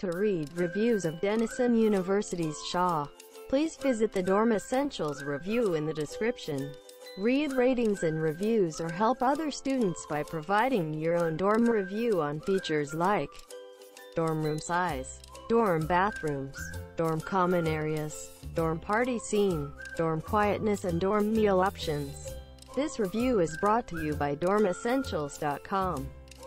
To read reviews of Denison University's Shaw, please visit the Dorm Essentials review in the description. Read ratings and reviews or help other students by providing your own dorm review on features like dorm room size, dorm bathrooms, dorm common areas, dorm party scene, dorm quietness and dorm meal options. This review is brought to you by dormessentials.com,